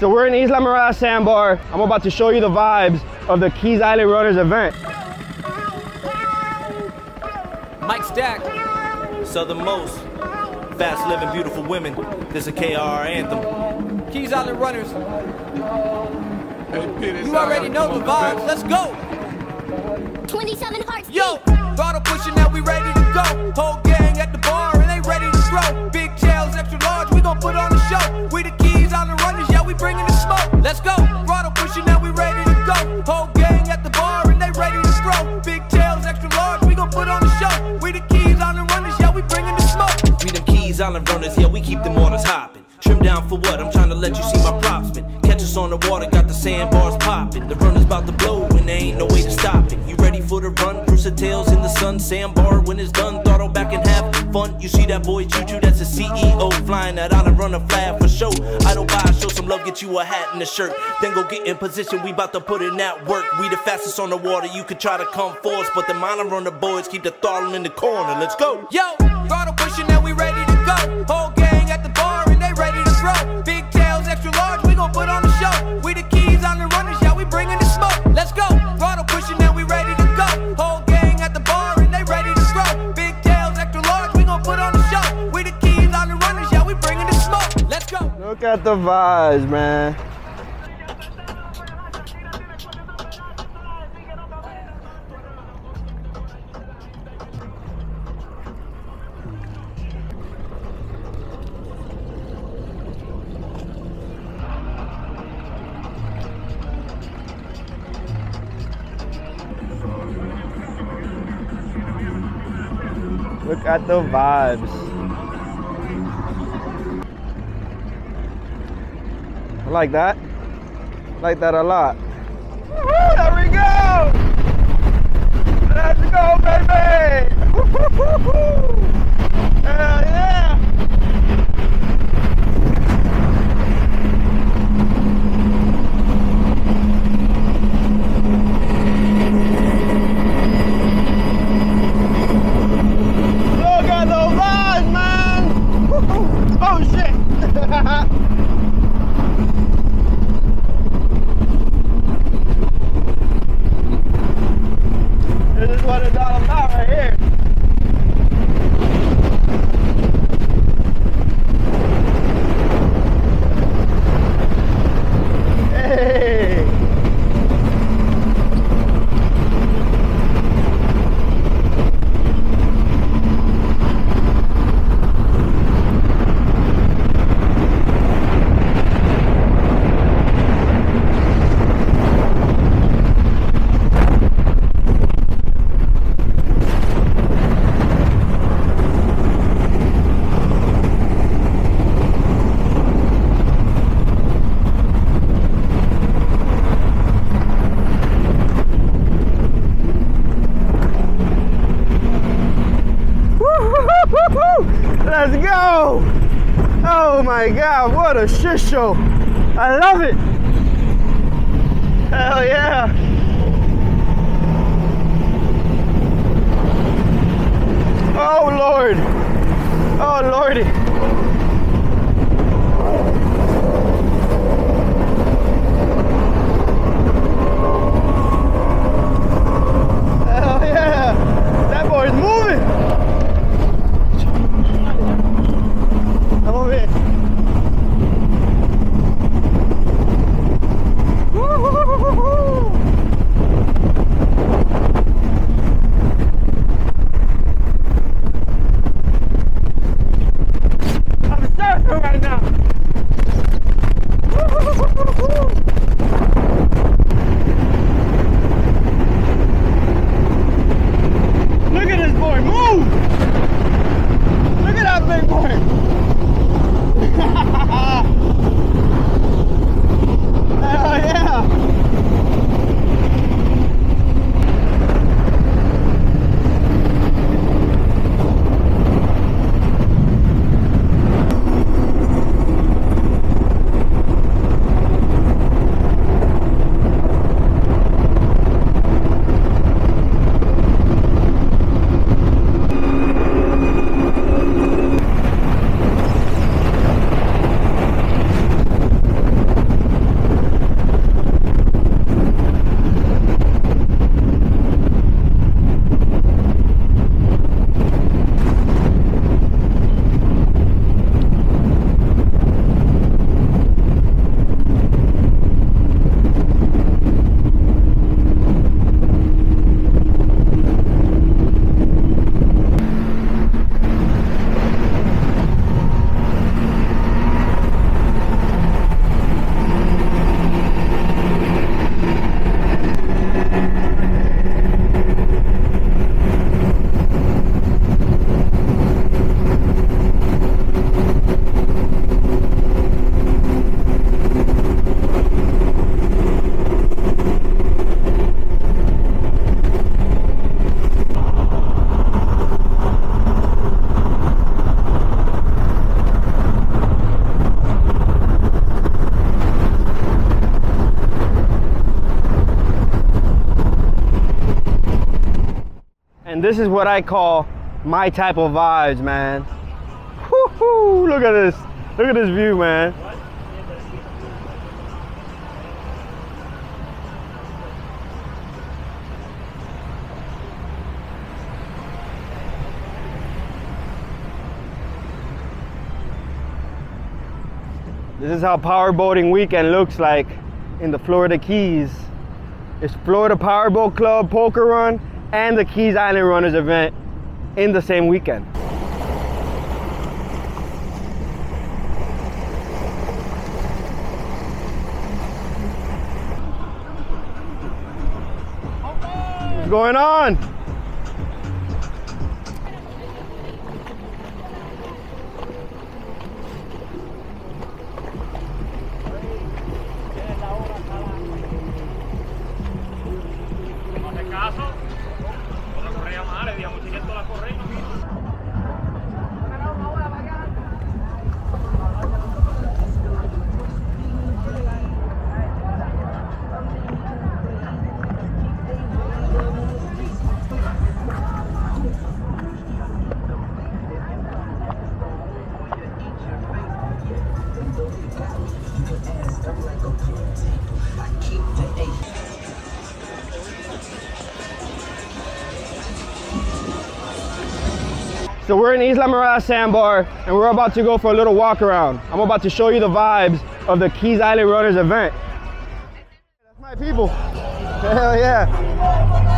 So we're in Islamorada Sandbar. I'm about to show you the vibes of the Keys Island Runners event. Mike Stack, Southernmost, fast living, beautiful women. This is a KR anthem. Keys Island Runners. You already know the vibes. Let's go. 27 hearts. Yo, throttle pushing now, we ready to go. Whole gang at the bar and they ready to throw. Big tails, extra large, we gon' put on the show. We the keys on the runners, yeah, we bringing the smoke. Let's go. Throttle pushing now, we ready to go. Whole gang at the bar and they ready to throw. Big tails, extra large, we gon' put on the show. We the keys on the runners, yeah, we bringing the smoke. We them keys on the runners, yeah, we keep them orders hopping. Trim down for what? I'm trying to let you see my props, man. Catch us on the water, got the sandbars popping. The runner's about to blow and there ain't no way to stop it. You ready for the run? The tails in the sun, sandbar when it's done. Throttle back and have fun. You see that boy Choo that's the CEO. Flying that out and run a flag for show. I don't love, get you a hat and a shirt. Then go get in position, we about to put in that work. We the fastest on the water, you could try to come for us. But the minor on the boys keep the throttle in the corner. Let's go. Yo, at the vibes, man. Look at the vibes. I like that. I like that a lot. There we go! Let's go, baby! Hell yeah! Look at those eyes, man! Oh shit! This is what it's all about right here. Hey! Woo-hoo-hoo-hoo! Let's! Oh my god, what a shit show! I love it! Hell yeah! Oh lord! Oh lordy! right now. This is what I call my type of vibes, man. Woo-hoo, look at this. Look at this view, man. This is how power boating weekend looks like in the Florida Keys. It's Florida Powerboat Club Poker Run and the Keys Island Runners event in the same weekend. What's going on? So we're in Islamorada Sandbar and we're about to go for a little walk around. I'm about to show you the vibes of the Keys Island Runners event. That's my people. Hell yeah.